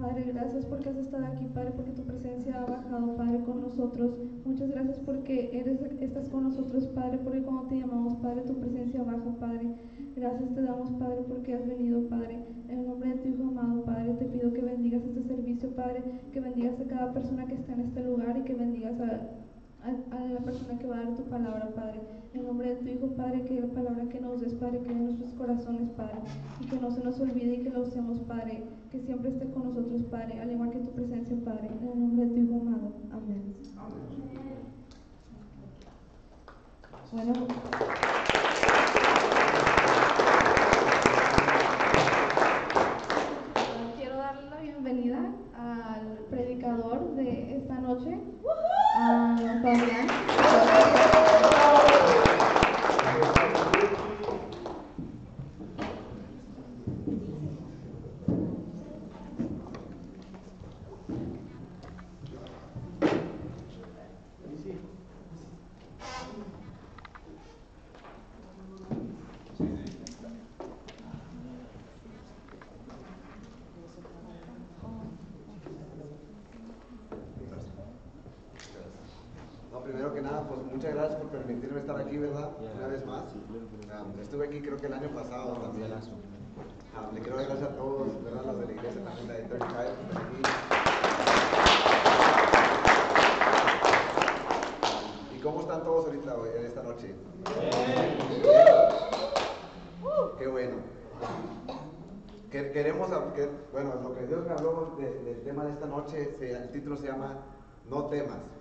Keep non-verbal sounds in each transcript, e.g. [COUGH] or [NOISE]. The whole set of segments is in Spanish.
Padre, gracias porque has estado aquí, Padre, porque tu presencia ha bajado, Padre, con nosotros. Muchas gracias porque eres, estás con nosotros, Padre, porque cuando te llamamos, Padre, tu presencia baja, Padre. Gracias te damos, Padre, porque has venido, Padre. En el nombre de tu Hijo amado, Padre, te pido que bendigas este servicio, Padre, que bendigas a cada persona que está en este lugar y que bendigas a, a, la persona que va a dar tu palabra, Padre. En nombre de tu Hijo, Padre, que la palabra que nos des, Padre, que en nuestros corazones, Padre, y que no se nos olvide y que la usemos, Padre, que siempre esté con nosotros, Padre, al igual que tu presencia, Padre. En el nombre de tu Hijo amado. Amén. Bueno. Quiero darle la bienvenida al predicador de esta noche, a Fabián. Muchas gracias por permitirme estar aquí, ¿verdad? Una vez más. estuve aquí creo que el año pasado también. le quiero dar gracias a todos, ¿verdad? Los de la iglesia también, de 35, por aquí. ¿Y cómo están todos ahorita hoy, en esta noche? Qué bueno. Queremos, bueno, lo que Dios me habló del tema de esta noche, el título se llama No temas.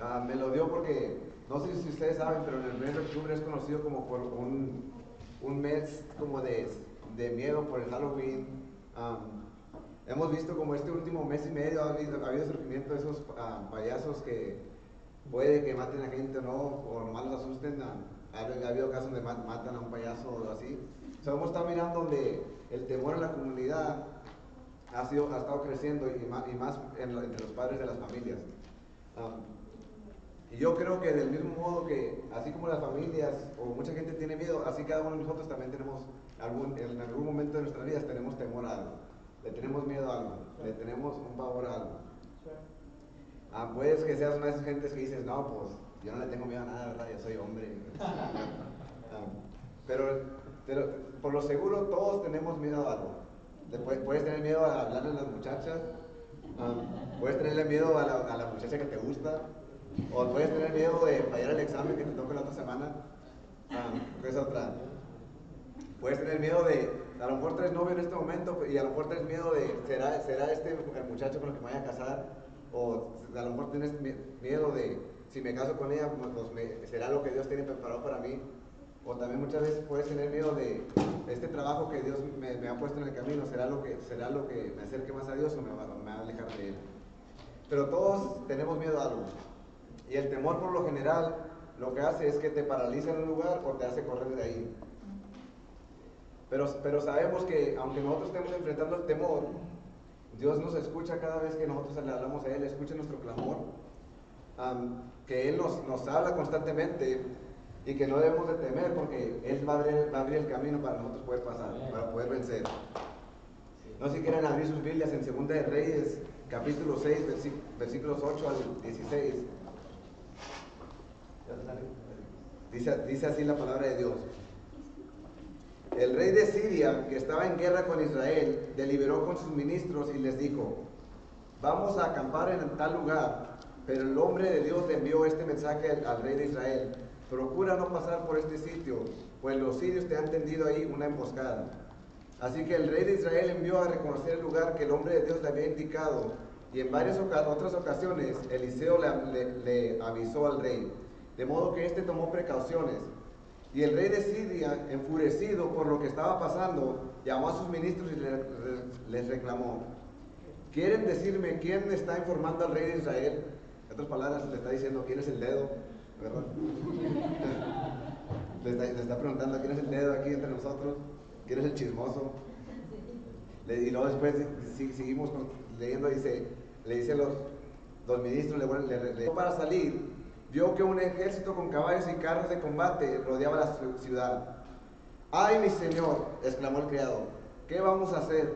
Ah, me lo dio porque, no sé si ustedes saben, pero en el mes de octubre es conocido como por un, un mes como de, de, miedo por el Halloween. hemos visto como este último mes y medio ha habido, ha habido surgimiento de esos ah, payasos que puede que maten a gente o no, o nomás los asusten. ha, habido casos donde matan a un payaso o así. O sea, hemos estado mirando donde el temor en la comunidad ha, sido, ha estado creciendo y más, y más entre los padres de las familias. Y yo creo que del mismo modo que, así como las familias o mucha gente tiene miedo, así cada uno de nosotros también tenemos, algún, en algún momento de nuestras vidas tenemos temor a algo, le tenemos miedo a algo, le tenemos un pavor a algo. Ah, puedes que seas una de esas gentes que dices, no, pues yo no le tengo miedo a nada, ¿verdad? Yo soy hombre. [LAUGHS] Ah, pero, pero, por lo seguro todos tenemos miedo a algo. Puedes, puedes tener miedo a hablarle a las muchachas, ah, puedes tenerle miedo a la, a la muchacha que te gusta, o puedes tener miedo de fallar el examen que te toca la otra semana. Ah, es otra. Puedes tener miedo de, a lo mejor traes novio en este momento y a lo mejor traes miedo de, ¿será, será este el muchacho con el que me vaya a casar? O a lo mejor tienes miedo de, si me caso con ella, pues será lo que Dios tiene preparado para mí. O también muchas veces puedes tener miedo de este trabajo que Dios me, ha puesto en el camino, ¿será lo, que, ¿será lo que me acerque más a Dios o me va, me va a alejar de Él? Pero todos tenemos miedo a algo. Y el temor por lo general lo que hace es que te paraliza en un lugar o te hace correr de ahí. Pero, pero sabemos que aunque nosotros estemos enfrentando el temor, Dios nos escucha cada vez que nosotros le hablamos a Él, escucha nuestro clamor, que Él nos, nos, habla constantemente y que no debemos de temer porque Él va a, abrir, va a abrir el camino para nosotros poder pasar, para poder vencer. No sé si quieren abrir sus Biblias en 2 de Reyes, capítulo 6, versículos 8 al 16. Dice, así la palabra de Dios. El rey de Siria, que estaba en guerra con Israel, deliberó con sus ministros y les dijo, vamos a acampar en tal lugar, pero el hombre de Dios le envió este mensaje al, rey de Israel, procura no pasar por este sitio, pues los sirios te han tendido ahí una emboscada. Así que el rey de Israel envió a reconocer el lugar que el hombre de Dios le había indicado, y en varias otras ocasiones Eliseo le avisó al rey, de modo que éste tomó precauciones. Y el rey de Siria, enfurecido por lo que estaba pasando, llamó a sus ministros y les reclamó, ¿quieren decirme quién está informando al rey de Israel? En otras palabras, le está diciendo, ¿quién es el dedo? ¿Verdad? [LAUGHS] le, está, preguntando, ¿quién es el dedo aquí entre nosotros? ¿Quién es el chismoso? y luego después seguimos leyendo, dice, le dicen los, los ministros, le, le, le, para salir, vio que un ejército con caballos y carros de combate rodeaba la ciudad. ¡Ay, mi señor! exclamó el criado. ¿Qué vamos a hacer?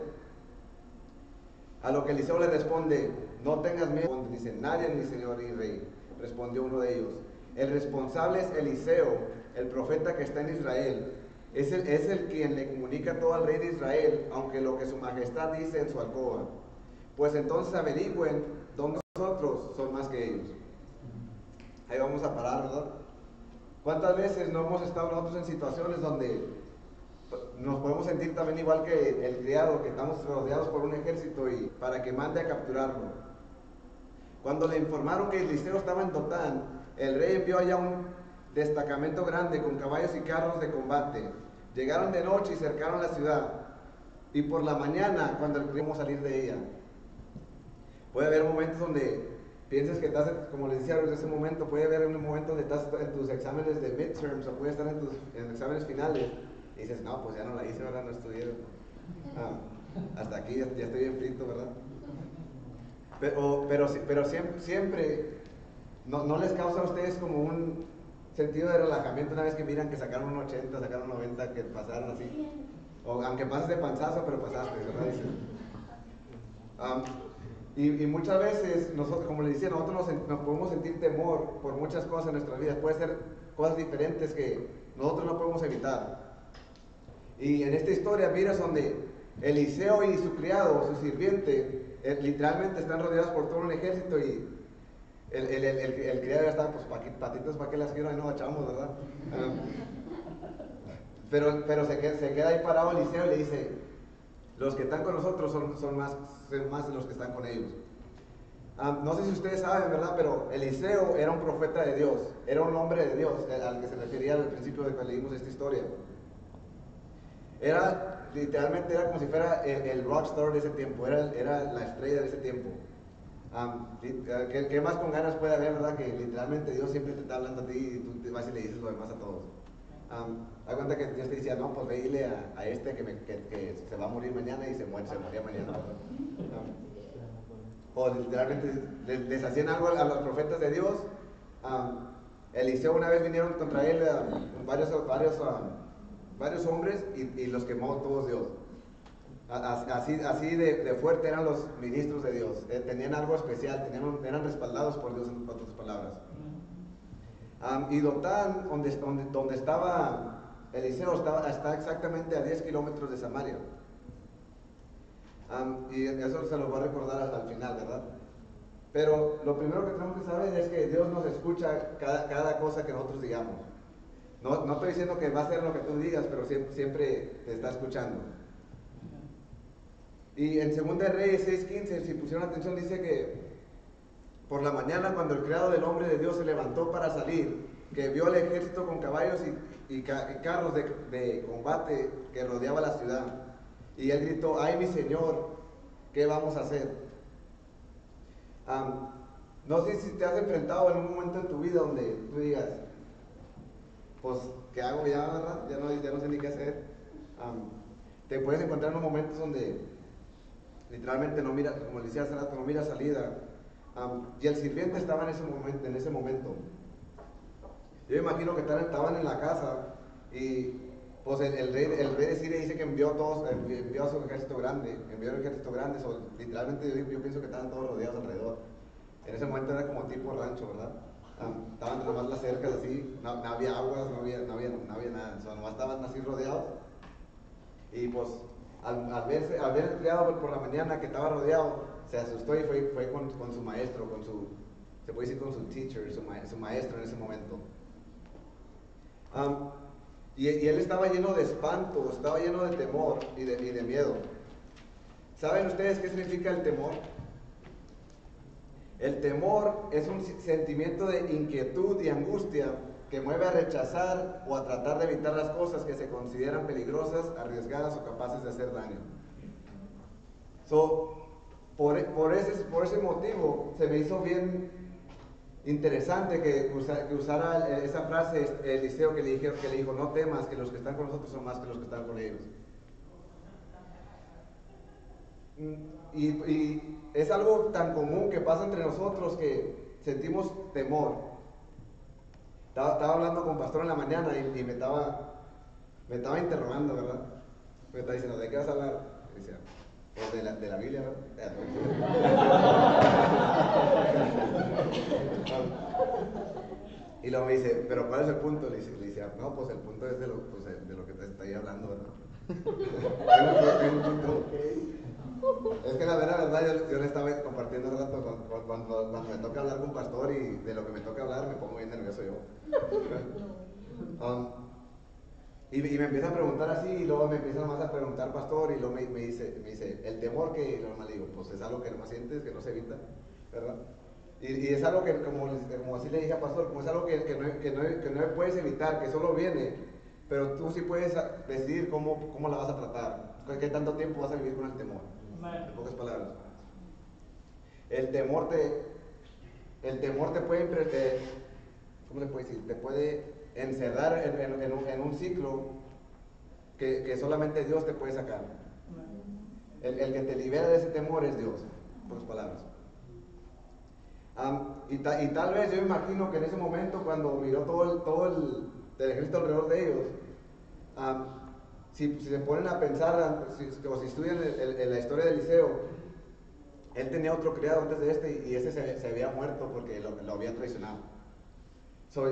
A lo que Eliseo le responde, no tengas miedo, dice, nadie ni señor y rey. Respondió uno de ellos. El responsable es Eliseo, el profeta que está en Israel. Es el, es el quien le comunica todo al rey de Israel, aunque lo que su majestad dice en su alcoba. Pues entonces averigüen dónde nosotros son más que ellos. Ahí vamos a parar, ¿verdad? ¿Cuántas veces no hemos estado nosotros en situaciones donde nos podemos sentir también igual que el criado, que estamos rodeados por un ejército y para que mande a capturarlo? Cuando le informaron que Eliseo estaba en Dotán, el rey envió allá un destacamento grande con caballos y carros de combate. Llegaron de noche y cercaron la ciudad. Y por la mañana, cuando el a salir de ella, puede haber momentos donde pienses que estás, como les decía en ese momento, puede haber un momento donde estás en tus exámenes de midterms o puede estar en tus exámenes finales y dices, no, pues ya no la hice, ¿verdad? No estudié. Ah, hasta aquí ya, ya estoy bien frito, ¿verdad? Pero, pero, pero siempre, siempre no, no, les causa a ustedes como un sentido de relajamiento una vez que miran que sacaron un 80, sacaron un 90, que pasaron así. O aunque pases de panzazo, pero pasaste, ¿verdad? Um, y, muchas veces, nosotros, como les decía, nosotros nos, nos, podemos sentir temor por muchas cosas en nuestras vidas. Puede ser cosas diferentes que nosotros no podemos evitar. Y en esta historia miras donde Eliseo y su criado, su sirviente, eh, literalmente están rodeados por todo un ejército y el, el, el, el criado ya está, pues patitas, ¿para qué las quiero? Ahí no echamos, ¿verdad? Ah, pero pero se, se queda ahí parado Eliseo y le dice, los que están con nosotros son, más, de los que están con ellos. Ah, no sé si ustedes saben, ¿verdad? Pero Eliseo era un profeta de Dios, era un hombre de Dios, al que se refería al principio de cuando leímos esta historia. Era, literalmente era como si fuera el, rockstar de ese tiempo, era, la estrella de ese tiempo. Eh, ¿qué, más con ganas puede haber, verdad? Que literalmente Dios siempre te está hablando a ti y tú te vas y le dices lo demás a todos. Um, cuenta que Dios te decía, no, pues ve a, a este que, me, que, se va a morir mañana y se muere, se moría mañana. o literalmente les, hacían algo a los profetas de Dios. Eliseo una vez vinieron contra él varios, varios varios hombres y, los quemó todos Dios. Así, así de, fuerte eran los ministros de Dios. Eh, tenían algo especial, tenían, eran respaldados por Dios en otras palabras. y Dotán, donde, donde, donde, estaba Eliseo, está exactamente a 10 kilómetros de Samaria. y eso se lo va a recordar hasta el final, ¿verdad? Pero lo primero que tenemos que saber es que Dios nos escucha cada, cosa que nosotros digamos. No, no estoy diciendo que va a ser lo que tú digas, pero siempre, siempre te está escuchando. Y en 2 Reyes 6:15, si pusieron atención, dice que por la mañana cuando el criado del hombre de Dios se levantó para salir, que vio el ejército con caballos y, y, carros de, de, combate que rodeaba la ciudad. Y él gritó, ay mi Señor, ¿qué vamos a hacer? no sé si te has enfrentado en un momento en tu vida donde tú digas, pues, ¿qué hago ya, verdad? Ya no, ya no sé ni qué hacer. te puedes encontrar en momentos donde literalmente no mira, como decía hace rato, no mira salida. y el sirviente estaba en ese momento. En ese momento. Yo imagino que estaban en la casa y pues el, rey, el rey de Siria dice que envió todos, envió su ejército grande, envió un ejército grande, literalmente yo, pienso que estaban todos rodeados alrededor. En ese momento era como tipo rancho, ¿verdad? estaban nomás las cercas así, no, había aguas, no había, no había, nada, nomás estaban así rodeados. Y pues al, al, verse, al ver el criado por la mañana que estaba rodeado, se asustó y fue, con, su maestro, con su, se puede decir con su teacher, su maestro en ese momento. Y, él estaba lleno de espanto, estaba lleno de temor y de, miedo. ¿Saben ustedes qué significa el temor? El temor es un sentimiento de inquietud y angustia que mueve a rechazar o a tratar de evitar las cosas que se consideran peligrosas, arriesgadas o capaces de hacer daño. por ese motivo se me hizo bien interesante que, usara esa frase Eliseo que le, dijo, que le dijo, no temas, que los que están con nosotros son más que los que están con ellos. y es algo tan común que pasa entre nosotros que sentimos temor. Estaba, hablando con pastor en la mañana y, me, estaba, me estaba interrogando, ¿verdad? Me estaba diciendo, ¿de qué vas a hablar? Y decía, o de la, de la Biblia, ¿verdad? [LAUGHS] y luego me dice, pero ¿cuál es el punto? Le dice, le dice no, pues el punto es de lo, pues, de lo que te estoy hablando, ¿verdad? [LAUGHS] Es que la verdad, verdad yo, yo, le estaba compartiendo el rato cuando, cuando, cuando, me toca hablar con un pastor y de lo que me toca hablar me pongo bien nervioso yo. [LAUGHS] Um, y, me empieza a preguntar así y luego me empieza más a preguntar pastor y luego me, dice, me dice, el temor que, normal digo, pues es algo que no más sientes, que no se evita, ¿verdad? Y, y, es algo que, como, como así le dije a pastor, como es algo que, que, no, que, no, que no puedes evitar, que solo viene, pero tú sí puedes decidir cómo, cómo la vas a tratar, qué tanto tiempo vas a vivir con el temor. En pocas palabras. El temor te, el temor te puede, te, ¿cómo le puede decir? Te puede encerrar en, en, en, un, en un, ciclo que, que, solamente Dios te puede sacar. El, el, que te libera de ese temor es Dios, en pocas palabras. Um, y, ta, y, tal vez yo imagino que en ese momento cuando miró todo el, todo el, ejército alrededor de ellos, um, si, si, se ponen a pensar, si, o si estudian el, la historia de Eliseo, él tenía otro criado antes de este y, ese se, se, había muerto porque lo, lo había traicionado. So,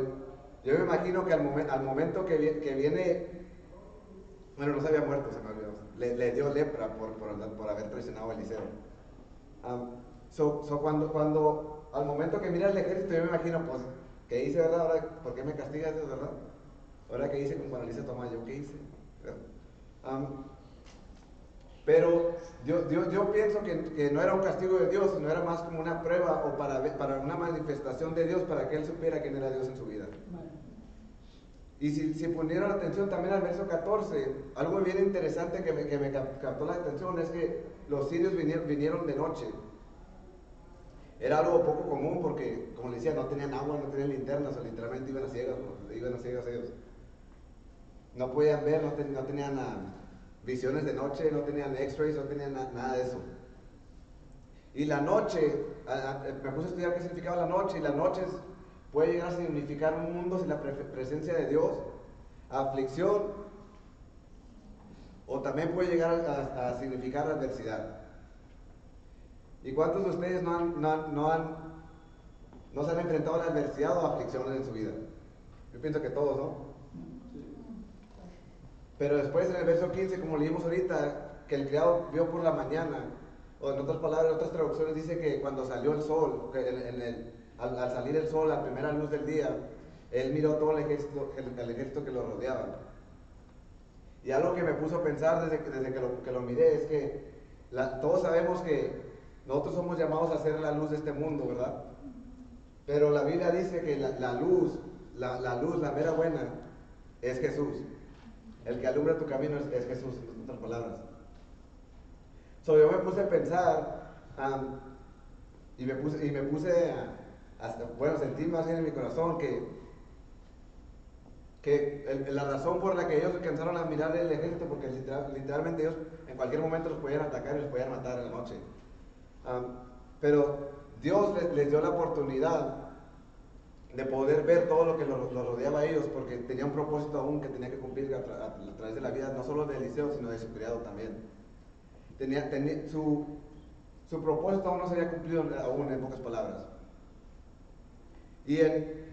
yo me imagino que al, momen, al momento que, viene, bueno, no se había muerto, se me olvidó, le, dio lepra por, por, haber traicionado a Eliseo. So, cuando, cuando, al momento que mira el ejército, yo me imagino, pues, ¿qué hice, verdad? ¿por qué me castigas, verdad? Ahora, ¿qué hice con Juan Elisa Tomayo? ¿Qué hice? Pero yo, yo, yo pienso que, que, no era un castigo de Dios, sino era más como una prueba o para, para una manifestación de Dios para que él supiera quién era Dios en su vida. Y si, si ponieron atención también al verso 14, algo bien interesante que me, que me captó la atención es que los sirios vinieron, vinieron de noche. Era algo poco común porque, como les decía, no tenían agua, no tenían linternas, o literalmente iban a ciegas, iban a ciegas ellos. No podían ver, no, ten, no tenían uh, visiones de noche, no tenían x-rays, no tenían na, nada de eso. Y la noche, me puse a estudiar qué significaba la noche, y la noche puede llegar a significar un mundo sin la pre presencia de Dios, aflicción, o también puede llegar a, significar adversidad. ¿Y cuántos de ustedes no, han, no, no, han, no se han enfrentado a la adversidad o aflicciones en su vida? Yo pienso que todos, ¿no? Pero después en el verso 15, como leímos ahorita, que el criado vio por la mañana, o en otras palabras, en otras traducciones dice que cuando salió el sol, en el, al, al, salir el sol, la primera luz del día, él miró todo el ejército, el, ejército que lo rodeaba. Y algo que me puso a pensar desde, que, lo, que lo miré es que la, todos sabemos que nosotros somos llamados a ser la luz de este mundo, ¿verdad? Pero la Biblia dice que la, luz, la, luz, la mera buena, es Jesús. El que alumbra tu camino es, es Jesús, en otras palabras. So, yo me puse a pensar y me puse, y me puse a, bueno, sentí más bien en mi corazón que, que la razón por la que ellos alcanzaron a mirar el ejército, porque literal, literalmente ellos en cualquier momento los podían atacar y los podían matar en la noche. Pero Dios les, dio la oportunidad de poder ver todo lo que los lo rodeaba a ellos, porque tenía un propósito aún que tenía que cumplir a, a, través de la vida, no solo de Eliseo, sino de su criado también. Tenía, tenía, su, su propósito aún no se había cumplido aún, en pocas palabras. Y en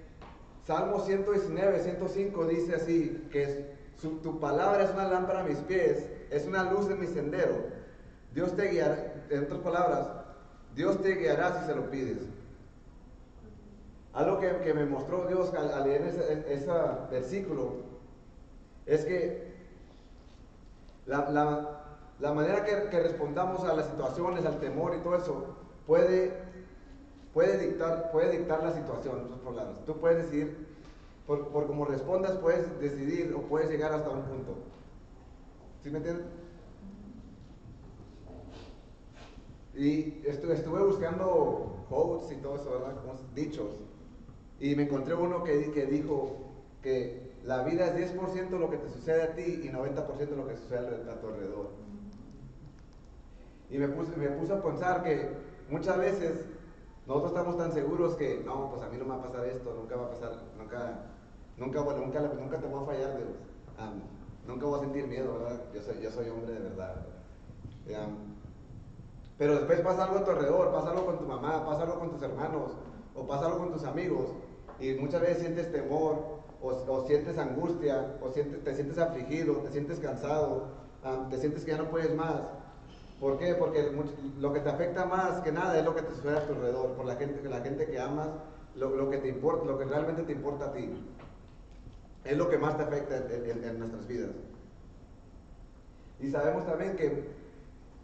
Salmo 119, 105 dice así, que tu palabra es una lámpara a mis pies, es una luz en mi sendero. Dios te guiará, en otras palabras, Dios te guiará si se lo pides. Algo que, que me mostró Dios al, al leer ese, ese, versículo es que la, la, la manera que, que, respondamos a las situaciones, al temor y todo eso, puede, puede, dictar, puede dictar la situación. Tú puedes decidir, por, por cómo respondas, puedes decidir o puedes llegar hasta un punto. ¿Sí me entiendes? Y estuve, estuve buscando quotes y todo eso, ¿verdad? Como dichos. Y me encontré uno que, que dijo que la vida es 10% lo que te sucede a ti y 90% lo que sucede a tu alrededor. Y me puse, me puse a pensar que muchas veces nosotros estamos tan seguros que no, pues a mí no me va a pasar esto, nunca va a pasar, nunca, nunca, bueno, nunca, nunca te voy a fallar, Dios. Nunca voy a sentir miedo, ¿verdad? Yo soy, yo soy hombre de verdad. Pero después pasa algo a tu alrededor, pasa algo con tu mamá, pasa algo con tus hermanos, o pasa algo con tus amigos, y muchas veces sientes temor, o, sientes angustia, o sientes, te sientes afligido, te sientes cansado, te sientes que ya no puedes más. ¿Por qué? Porque lo que te afecta más que nada es lo que te sucede a tu alrededor, por la gente, la gente que amas, lo, que te importa, lo que realmente te importa a ti. Es lo que más te afecta en, nuestras vidas. Y sabemos también que,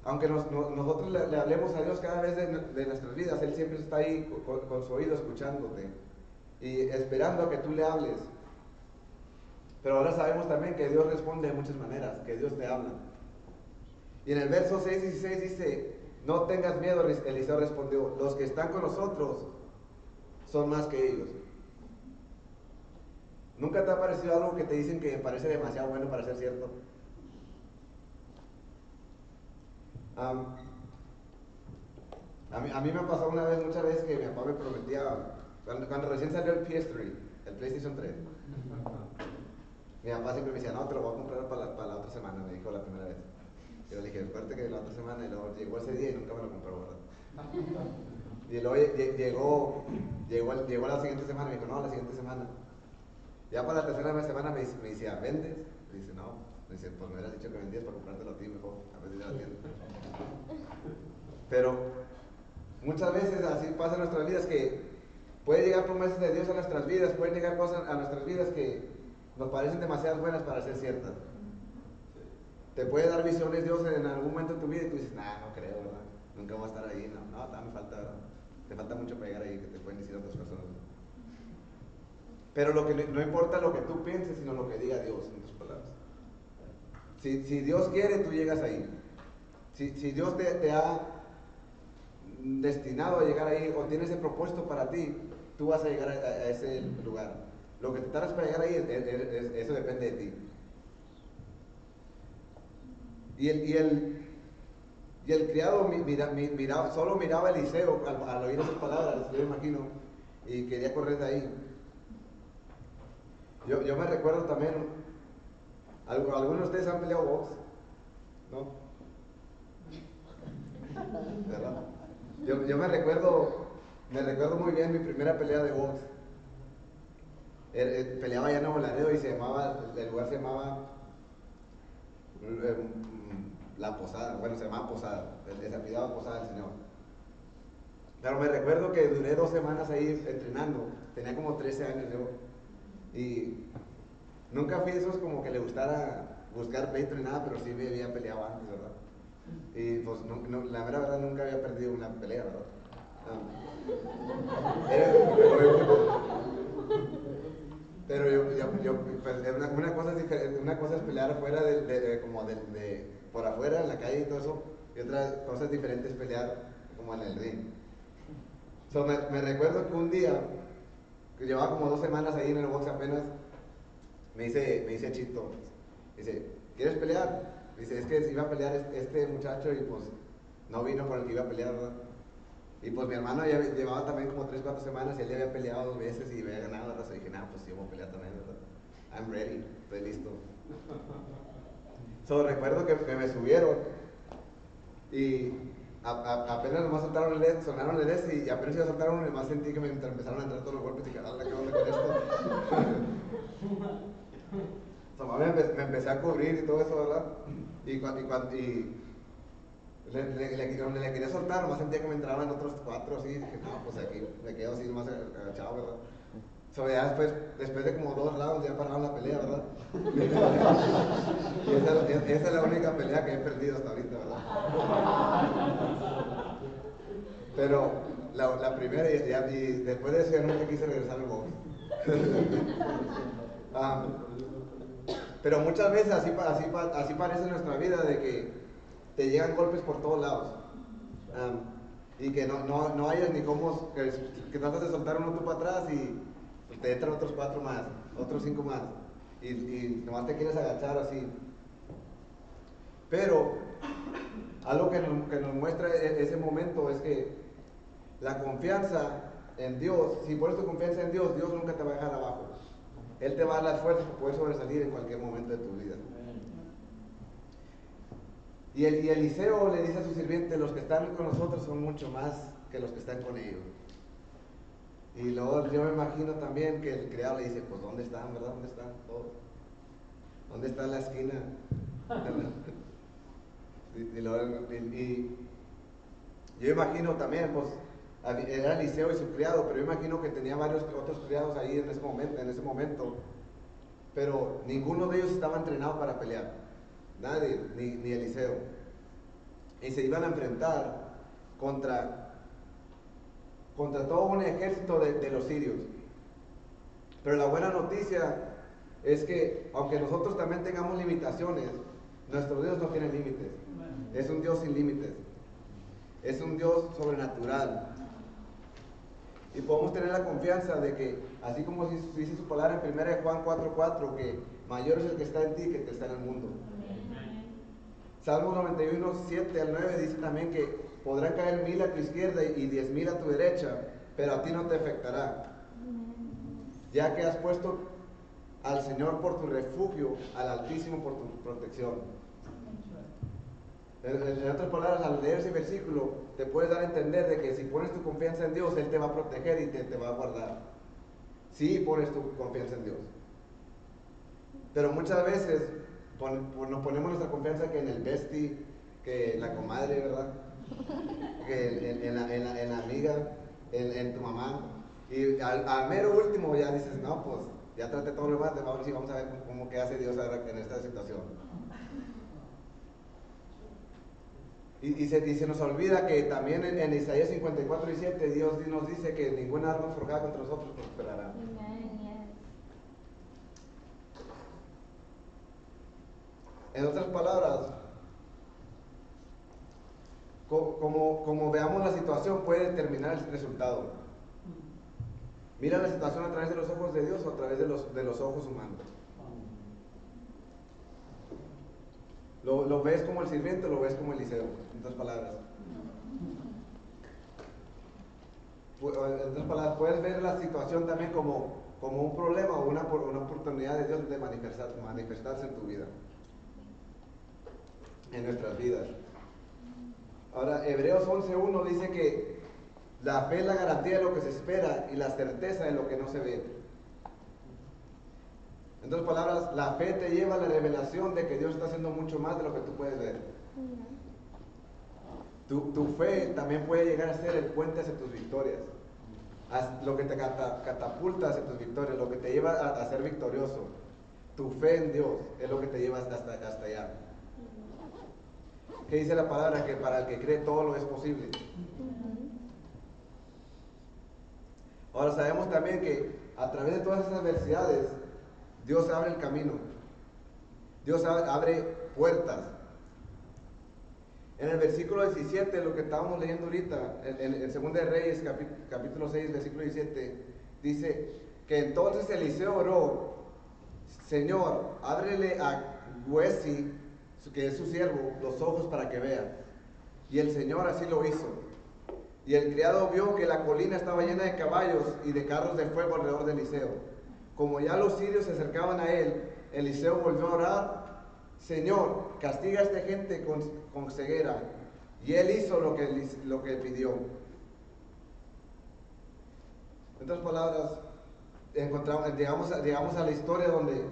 aunque nosotros le, hablemos a Dios cada vez de, nuestras vidas, Él siempre está ahí con, su oído escuchándote y esperando a que tú le hables. Pero ahora sabemos también que Dios responde de muchas maneras, que Dios te habla. Y en el verso 6 y 16 dice, no tengas miedo, Eliseo respondió, los que están con nosotros son más que ellos. ¿Nunca te ha parecido algo que te dicen que parece demasiado bueno para ser cierto? a, mí, me ha pasado una vez, muchas veces, que mi papá me prometía, cuando, recién salió el PS3, el PlayStation 3, [LAUGHS] mi papá siempre me decía, no, te lo voy a comprar para la, para la otra semana, me dijo la primera vez. Yo le dije, espérate que la otra semana, y luego llegó ese día y nunca me lo compró, ¿verdad? [LAUGHS] Y luego llegó, llegó, llegó la siguiente semana, me dijo, no, la siguiente semana. Ya para la tercera semana me, me decía, ¿vendes? Me dice, no. Me dice, pues me hubieras dicho que vendías para comprártelo a ti mejor, a veces ya la tienda. Pero muchas veces así pasa en nuestras vidas que puede llegar promesas de Dios a nuestras vidas, pueden llegar cosas a nuestras vidas que nos parecen demasiado buenas para ser ciertas. Te puede dar visiones Dios en algún momento de tu vida y tú dices, nah, no creo, ¿verdad? Nunca voy a estar ahí, no, no, me falta, te falta mucho pegar ahí que te pueden decir otras personas. Pero lo que no importa lo que tú pienses, sino lo que diga Dios en tus palabras. Si, Dios quiere, tú llegas ahí. Si, Dios te, ha destinado a llegar ahí o tiene ese propósito para ti, tú vas a llegar a, ese lugar. Lo que te tardas para llegar ahí, eso depende de ti. Y el, y el, y el criado solo miraba a Eliseo al, oír esas palabras, yo imagino, y quería correr de ahí. Yo, yo me recuerdo también, ¿algunos de ustedes han peleado box? ¿No? ¿Verdad? Yo, yo, me recuerdo, me recuerdo muy bien mi primera pelea de box. peleaba allá en Nuevo Laredo y se llamaba, el lugar se llamaba eh, La Posada, bueno, se llamaba Posada, se apellidaba Posada el señor. Pero me recuerdo que duré dos semanas ahí entrenando, tenía como 13 años yo. Y nunca fui esos como que le gustara buscar peito ni nada, pero sí me había peleado antes, ¿verdad? Y pues la mera verdad nunca había perdido una pelea, ¿verdad? Pero yo, yo, pues, una, cosa es una cosa es pelear afuera de, como de, por afuera en la calle y todo eso, y otra cosa es diferente es pelear como en el ring. So, me, recuerdo que un día que llevaba como dos semanas ahí en el box apenas, me dice, me dice Chito, dice, ¿quieres pelear? Dice, es que iba a pelear este muchacho y pues no vino con el que iba a pelear, ¿verdad? Y pues mi hermano ya llevaba también como 3, 4 semanas y él ya había peleado dos veces y había ganado, ¿verdad? Y dije, nada, pues yo voy a pelear también, ¿verdad? I'm ready, estoy listo. [LAUGHS] So, recuerdo que, que me subieron y apenas nomás soltaron el LED, sonaron el LED y apenas iba a soltar uno, más sentí que me empezaron a entrar todos los golpes y que, ah, ¿qué onda con esto? me, me, empecé a cubrir y todo eso, ¿verdad? Y cuando, y, le, le, le, quería soltar, nomás sentía que me entraban otros cuatro así, dije, no, pues aquí me quedo así nomás agachado, ¿verdad? So, ya después, después de como dos rounds ya pararon la pelea, ¿verdad? [LAUGHS] y esa, esa, es la única pelea que he perdido hasta ahorita, ¿verdad? Pero la, la primera y, y, después de eso ya nunca quise regresar al box. um, [LAUGHS] pero muchas veces así, así, así parece nuestra vida de que te llegan golpes por todos lados. Y que no, no, no hayas ni cómo, que, que tratas de soltar uno tú para atrás y te entran otros cuatro más, otros cinco más, y, y nomás te quieres agachar así. Pero algo que nos, que nos muestra e, ese momento es que la confianza en Dios, si pones tu confianza en Dios, Dios nunca te va a dejar abajo. Él te va a dar las fuerzas para poder sobresalir en cualquier momento de tu vida. Y, el, y Eliseo le dice a su sirviente, los que están con nosotros son mucho más que los que están con ellos. Y luego yo me imagino también que el criado le dice, pues ¿dónde están, verdad? ¿Dónde están todos? ¿Dónde está la esquina? [LAUGHS] y, y, yo imagino también, pues, era Eliseo y su criado, pero yo imagino que tenía varios otros criados ahí en ese momento, en ese momento. Pero ninguno de ellos estaba entrenado para pelear. Nadie, ni, ni Eliseo. Y se iban a enfrentar contra contra todo un ejército de, los sirios. Pero la buena noticia es que aunque nosotros también tengamos limitaciones, nuestro Dios no tiene límites. Es un Dios sin límites. Es un Dios sobrenatural. Y podemos tener la confianza de que, así como dice su palabra en 1 Juan 4:4, que mayor es el que está en ti que el que está en el mundo. Salmo 91, 7 al 9 dice también que podrán caer mil a tu izquierda y diez mil a tu derecha, pero a ti no te afectará. Ya que has puesto al Señor por tu refugio, al Altísimo por tu protección. En, otras palabras, al leer ese versículo, te puedes dar a entender de que si pones tu confianza en Dios, Él te va a proteger y te, te va a guardar. Si pones tu confianza en Dios. Pero muchas veces nos ponemos nuestra confianza que en el bestie, que en la comadre, ¿verdad? [LAUGHS] en, en, la, en, la, amiga, en, tu mamá. Y al, mero último ya dices, no, pues ya traté todo lo demás, vamos, vamos a ver cómo, qué hace Dios en esta situación. Y, se, y, se, nos olvida que también en, Isaías 54 y 7 Dios nos dice que ninguna arma forjada contra nosotros prosperará. En otras palabras, como, veamos la situación puede determinar el resultado. Mira la situación a través de los ojos de Dios o a través de los, ojos humanos. Lo, ves como el sirviente o lo ves como Eliseo, en otras palabras. En otras palabras, puedes ver la situación también como, un problema o una, oportunidad de Dios de manifestar, manifestarse en tu vida, en nuestras vidas. Ahora, Hebreos 11.1 dice que la fe es la garantía de lo que se espera y la certeza de lo que no se ve. En otras palabras, la fe te lleva a la revelación de que Dios está haciendo mucho más de lo que tú puedes ver. Tu, fe también puede llegar a ser el puente hacia tus victorias. Lo que te catapulta hacia tus victorias, lo que te lleva a, ser victorioso. Tu fe en Dios es lo que te lleva hasta, hasta allá que dice la palabra que para el que cree todo lo es posible. Ahora sabemos también que a través de todas esas adversidades, Dios abre el camino. Dios abre puertas. En el versículo 17, lo que estábamos leyendo ahorita, en, el 2 de Reyes, capítulo 6, versículo 17, dice que entonces Eliseo oró, Señor, ábrele a Huesi que es su siervo, los ojos para que vea. Y el Señor así lo hizo. Y el criado vio que la colina estaba llena de caballos y de carros de fuego alrededor de Eliseo. Como ya los sirios se acercaban a él, Eliseo volvió a orar, Señor, castiga a esta gente con, ceguera. Y él hizo lo que, lo que pidió. En otras palabras, encontramos, llegamos, llegamos a la historia donde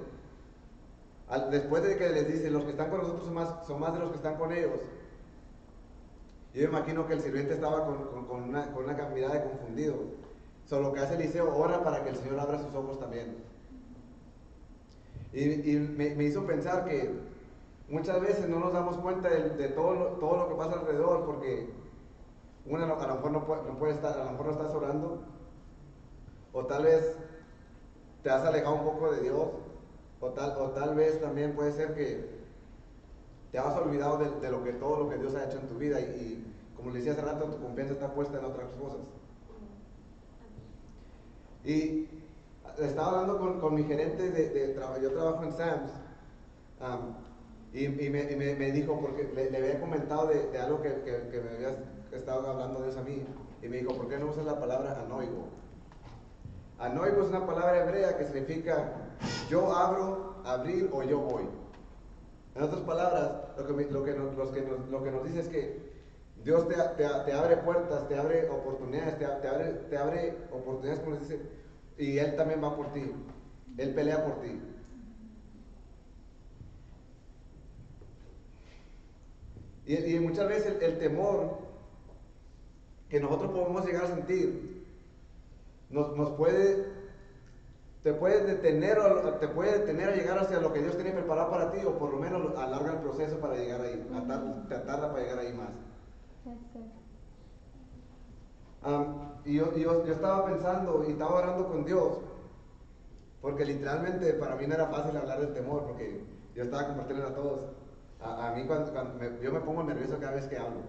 después de que les dice, los que están con nosotros son más, son más de los que están con ellos. Yo me imagino que el sirviente estaba con, una, con una mirada de confundido. Solo que hace Eliseo, ora para que el Señor abra sus ojos también. Y, me, hizo pensar que muchas veces no nos damos cuenta de, todo, lo, todo lo que pasa alrededor porque una a lo mejor no puede, no puede estar, a lo mejor no estás orando. O tal vez te has alejado un poco de Dios o tal, o tal vez también puede ser que te has olvidado de, lo que, todo lo que Dios ha hecho en tu vida y, como le decía hace rato, tu confianza está puesta en otras cosas. Y estaba hablando con, con mi gerente de, trabajo, yo trabajo en SAMS, y, me, dijo, porque le, había comentado de, algo que, que, me había estado hablando Dios a mí, y me dijo, ¿por qué no usas la palabra anoigo? Anoigo es una palabra hebrea que significa yo abro, abrir o yo voy. En otras palabras, lo que, nos, dice es que Dios te, abre puertas, te abre oportunidades, te, abre, oportunidades, como dice, y Él también va por ti. Él pelea por ti. Y, muchas veces el, temor que nosotros podemos llegar a sentir nos puede te puede detener te puede detener a llegar hacia lo que Dios tiene preparado para ti o por lo menos alarga el proceso para llegar ahí, te tarda para llegar ahí más. y yo, yo, estaba pensando y estaba orando con Dios, porque literalmente para mí no era fácil hablar del temor, porque yo estaba compartiendo a todos. A, mí cuando, yo me pongo nervioso cada vez que hablo.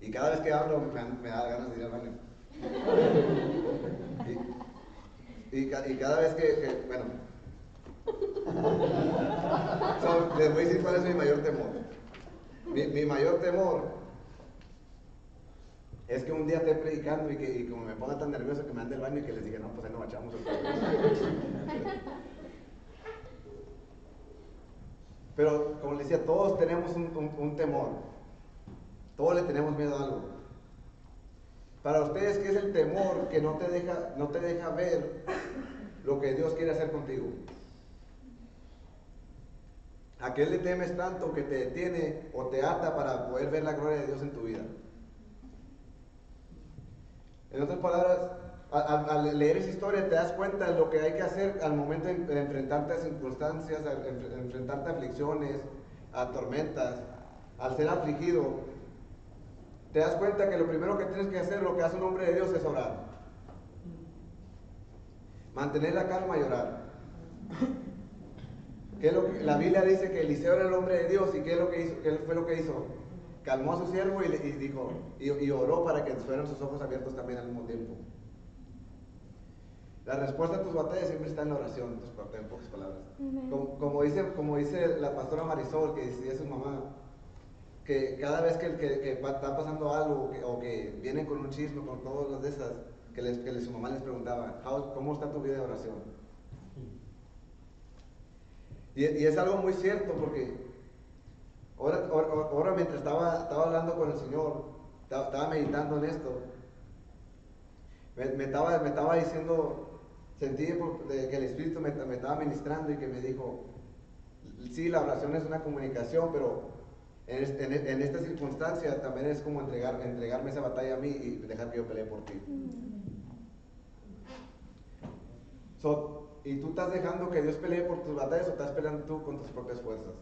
Y cada vez que hablo me, da ganas de ir al baño. [LAUGHS] y, cada vez que, bueno, les voy a decir cuál es mi mayor temor. Mi, mayor temor es que un día esté predicando y que como me ponga tan nervioso que me ande el baño y que les diga, no, pues ahí nos echamos Pero como les decía, todos tenemos un, temor. Todos le tenemos miedo a algo. Para ustedes, ¿qué es el temor que no te deja, no te deja ver lo que Dios quiere hacer contigo? ¿A qué le temes tanto que te detiene o te ata para poder ver la gloria de Dios en tu vida? En otras palabras, al, leer esa historia te das cuenta de lo que hay que hacer al momento de, enfrentarte a circunstancias, enfrentarte a aflicciones, a tormentas, al ser afligido. Te das cuenta que lo primero que tienes que hacer, lo que hace un hombre de Dios, es orar. Mantener la calma y orar. ¿Qué lo que, la Biblia dice que Eliseo era el hombre de Dios y qué, es lo que hizo, qué fue lo que hizo. Calmó a su siervo y, dijo, y, y oró para que fueran sus ojos abiertos también al mismo tiempo. La respuesta a tus batallas siempre está en la oración, en pocas palabras. como, dice, como dice la pastora Marisol, que decía su mamá, que cada vez que, que, está pasando algo o que vienen con un chisme, con todas las de esas, que, les, que su mamá les preguntaba, ¿cómo está tu vida de oración? Y, es algo muy cierto porque ahora, ahora, mientras estaba, estaba hablando con el Señor, estaba, meditando en esto, me, estaba, me estaba diciendo sentí que el Espíritu me, estaba ministrando y que me dijo, sí, la oración es una comunicación, pero en, esta circunstancia también es como entregar, entregarme esa batalla a mí y dejar que yo pelee por ti. y tú estás dejando que Dios pelee por tus batallas o estás peleando tú con tus propias fuerzas.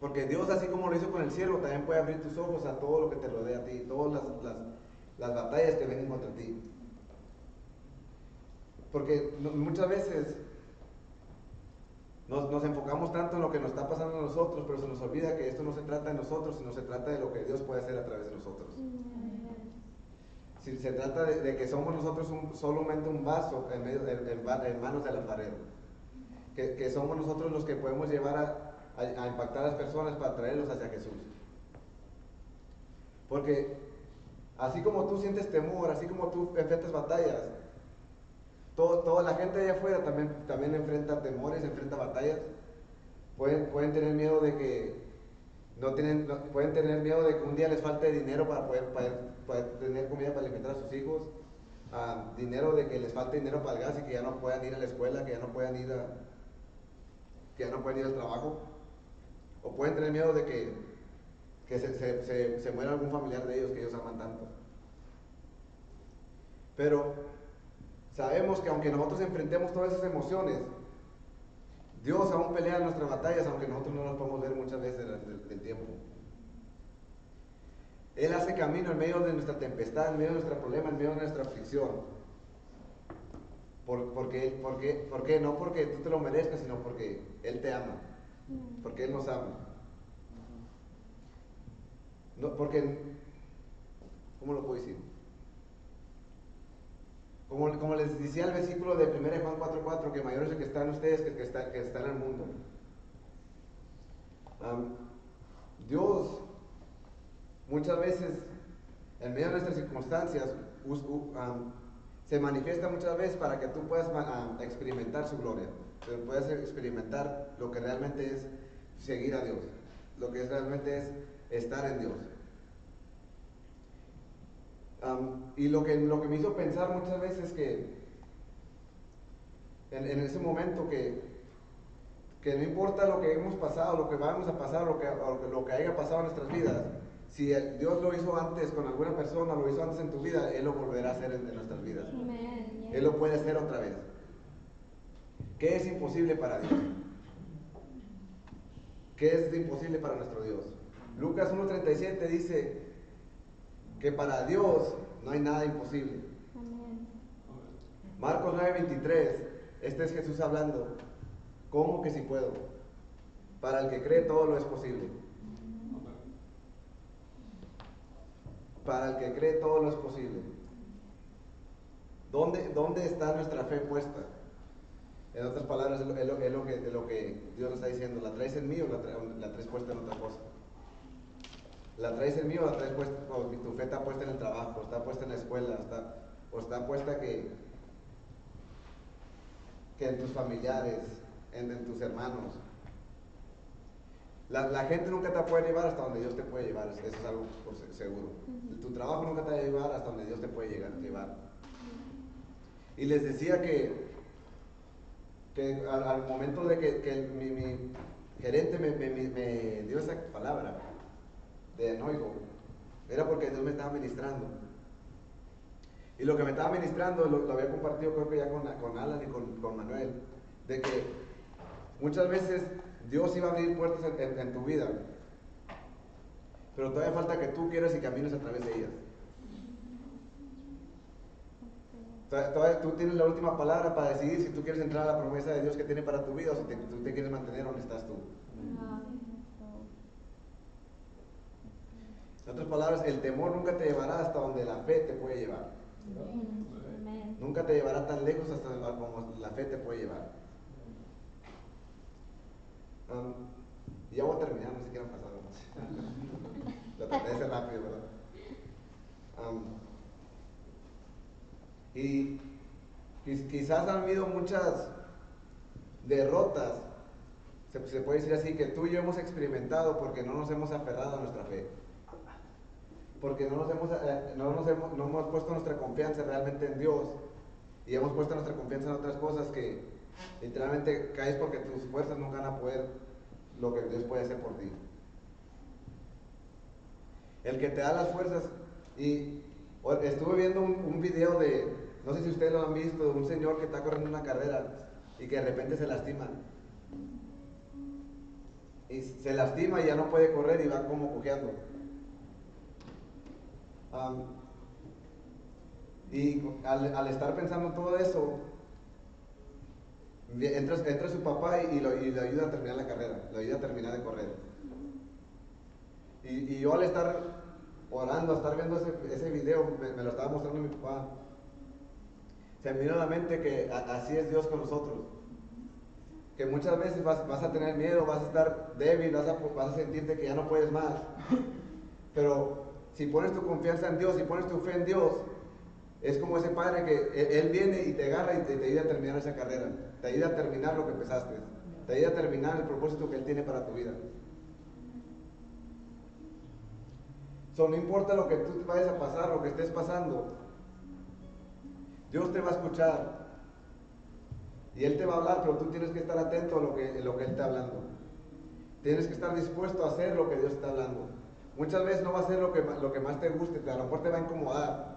Porque Dios, así como lo hizo con el cielo, también puede abrir tus ojos a todo lo que te rodea a ti, todas las, las batallas que vienen contra ti. Porque muchas veces nos, enfocamos tanto en lo que nos está pasando a nosotros, pero se nos olvida que esto no se trata de nosotros, sino se trata de lo que Dios puede hacer a través de nosotros. Si se trata de, que somos nosotros solamente un vaso en, medio en, manos del alfarero. Que, que, somos nosotros los que podemos llevar a, a impactar a las personas para traerlos hacia Jesús. Porque así como tú sientes temor, así como tú enfrentas batallas, toda la gente allá afuera también, también enfrenta temores, enfrenta batallas. Pueden, pueden tener miedo de que no tienen, pueden tener miedo de que un día les falte dinero para poder, tener comida para alimentar a sus hijos, ah, dinero de que les falte dinero para el gas y que ya no puedan ir a la escuela, que ya no puedan ir a, que ya no puedan ir al trabajo, o pueden tener miedo de que, que se, se, se muera algún familiar de ellos que ellos aman tanto. Pero Sabemos que aunque nosotros enfrentemos todas esas emociones, Dios aún pelea nuestras batallas, aunque nosotros no las podemos ver muchas veces del, tiempo. Él hace camino en medio de nuestra tempestad, en medio de nuestro problema, en medio de nuestra aflicción. Por, porque, porque, ¿Por qué? No porque tú te lo merezcas, sino porque Él te ama. Porque Él nos ama. No, porque, ¿cómo lo puedo decir? Como, les decía el versículo de 1 Juan 4.4, que mayor es que está en ustedes que el que está, que en el mundo. Dios muchas veces, en medio de nuestras circunstancias, se manifiesta muchas veces para que tú puedas experimentar su gloria. puede hacer experimentar lo que realmente es seguir a Dios, lo que es, realmente es estar en Dios. Y lo que, lo que me hizo pensar muchas veces que en, ese momento que, que no importa lo que hemos pasado, lo que vamos a pasar, lo que, lo que haya pasado en nuestras vidas, si Dios lo hizo antes con alguna persona, lo hizo antes en tu vida, Él lo volverá a hacer en, nuestras vidas. Él lo puede hacer otra vez. ¿Qué es imposible para Dios? ¿Qué es imposible para nuestro Dios? Lucas 1.37 dice que para Dios no hay nada imposible. Marcos 9.23, este es Jesús hablando. ¿Cómo que si puedo? Para el que cree todo lo es posible. Para el que cree todo lo es posible. ¿Dónde, dónde está nuestra fe puesta? En otras palabras, es lo, es lo, que, lo que, Dios nos está diciendo. ¿La traes en mí o la, traes puesta en otra cosa? ¿La traes en mí o la traes puesta, o tu fe está puesta en el trabajo, está puesta en la escuela, está, o está puesta que, que en tus familiares, en, en tus hermanos, la, gente nunca te puede llevar hasta donde Dios te puede llevar, eso es algo seguro. Tu trabajo nunca te va a llevar hasta donde Dios te puede llegar, llevar. Y les decía que, que al, momento de que, mi, gerente me, dio esa palabra de noigo, era porque Dios me estaba ministrando. Y lo que me estaba ministrando lo, había compartido creo que ya con, con Alan y con, con Manuel, de que muchas veces Dios iba a abrir puertas en, tu vida. Pero todavía falta que tú quieras y camines a través de ellas. Todavía tú tienes la última palabra para decidir si tú quieres entrar a la promesa de Dios que tiene para tu vida o si tú te quieres mantener donde estás tú. En otras palabras, el temor nunca te llevará hasta donde la fe te puede llevar. Nunca te llevará tan lejos hasta como la fe te puede llevar. Um, ya voy a terminar, no sé qué ha pasado. Lo [LAUGHS] traté de rápido, ¿verdad? Um, y quizás han habido muchas derrotas, se, se, puede decir así, que tú y yo hemos experimentado porque no nos hemos aferrado a nuestra fe. Porque no nos hemos, eh, no nos hemos, no hemos puesto nuestra confianza realmente en Dios y hemos puesto nuestra confianza en otras cosas que literalmente caes porque tus fuerzas nunca van a poder lo que Dios puede hacer por ti. El que te da las fuerzas. Y estuve viendo un, video de, no sé si ustedes lo han visto, de un señor que está corriendo una carrera y que de repente se lastima. Y se lastima y ya no puede correr y va como cojeando. Y al, estar pensando todo eso, Entra, su papá y, lo, le ayuda a terminar la carrera, le ayuda a terminar de correr. Y, yo al estar orando, a estar viendo ese, video, me, lo estaba mostrando mi papá, se me vino a la mente que así es Dios con nosotros. Que muchas veces vas, vas, a tener miedo, vas a estar débil, vas a, vas a sentirte que ya no puedes más. Pero si pones tu confianza en Dios, si pones tu fe en Dios, es como ese padre que e, él viene y te agarra y te, ayuda a terminar esa carrera, te ayuda a terminar lo que empezaste, te ayuda a terminar el propósito que Él tiene para tu vida. So, no importa lo que tú vayas a pasar, lo que estés pasando, Dios te va a escuchar y Él te va a hablar, pero tú tienes que estar atento a lo que, lo que Él está hablando. Tienes que estar dispuesto a hacer lo que Dios está hablando. Muchas veces no va a ser lo que, lo que más te guste, a lo mejor te va a incomodar,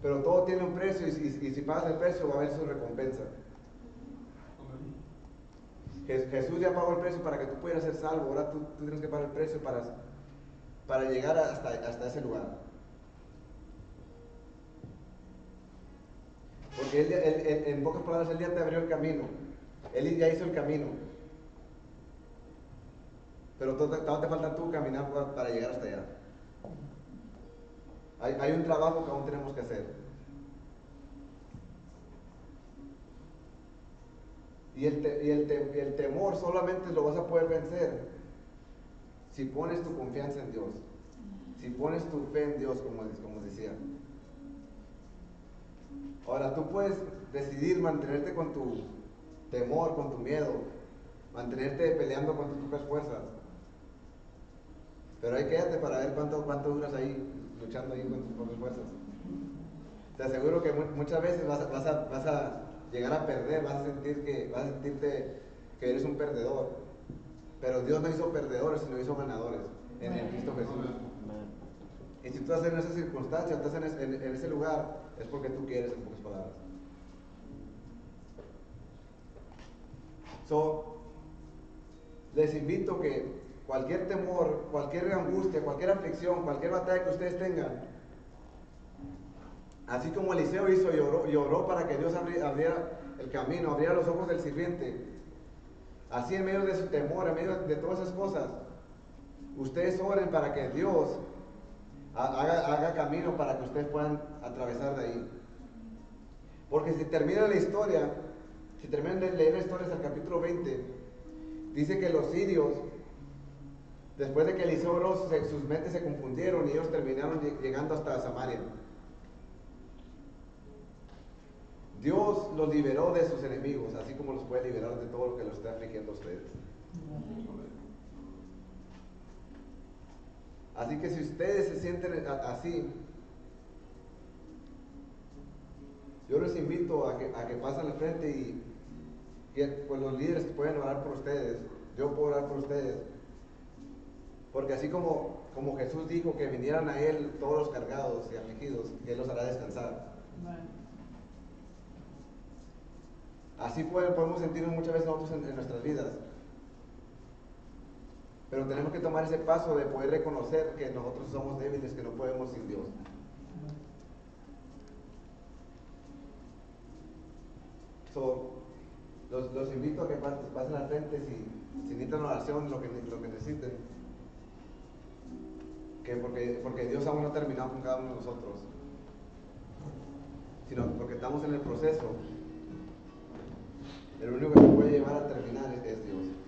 pero todo tiene un precio y, si pagas el precio va a haber su recompensa. Jesús ya pagó el precio para que tú pudieras ser salvo. Ahora tú, tienes que pagar el precio para, para llegar hasta, hasta ese lugar. Porque él, en pocas palabras, Él ya te abrió el camino. Él ya hizo el camino. Pero todavía te falta tú caminar para llegar hasta allá. Hay, un trabajo que aún tenemos que hacer. Y el, el, temor solamente lo vas a poder vencer si pones tu confianza en Dios, si pones tu fe en Dios, como, como decía. Ahora, tú puedes decidir mantenerte con tu, temor, con tu miedo, mantenerte peleando con tus fuerzas. Pero ahí quédate para ver cuánto, cuánto duras ahí, luchando ahí con tus propias fuerzas. Te aseguro que muchas veces vas a, vas, a, vas a, llegar a perder, vas a, sentir que, vas a sentirte que eres un perdedor. Pero Dios no hizo perdedores, sino hizo ganadores en el Cristo Jesús. Y si tú estás en esa circunstancia, estás en, ese lugar, es porque tú quieres, en pocas palabras. So, les invito que cualquier temor, cualquier angustia, cualquier aflicción, cualquier batalla que ustedes tengan, así como Eliseo hizo y oró, para que Dios abriera el camino, abriera los ojos del sirviente, así en medio de su temor, en medio de todas esas cosas, ustedes oren para que Dios haga, haga camino para que ustedes puedan atravesar de ahí. Porque si termina la historia, si terminan de leer la historia hasta el capítulo 20, dice que los sirios, después de que Eliseo oró, sus mentes se confundieron y ellos terminaron llegando hasta Samaria. Dios los liberó de sus enemigos, así como los puede liberar de todo lo que los está afligiendo a ustedes. Así que si ustedes se sienten así, yo les invito a que, a que pasen al frente y pues los líderes pueden orar por ustedes, yo puedo orar por ustedes. Porque así como, como Jesús dijo que vinieran a Él todos los cargados y afligidos, Él los hará descansar. Así podemos sentirnos muchas veces nosotros en, nuestras vidas. Pero tenemos que tomar ese paso de poder reconocer que nosotros somos débiles, que no podemos sin Dios. los, invito a que pasen al frente si, si necesitan oración, lo que, lo que necesiten. Que porque, porque Dios aún no ha terminado con cada uno de nosotros. Sino porque estamos en el proceso. El único que se puede llevar a terminar es Dios.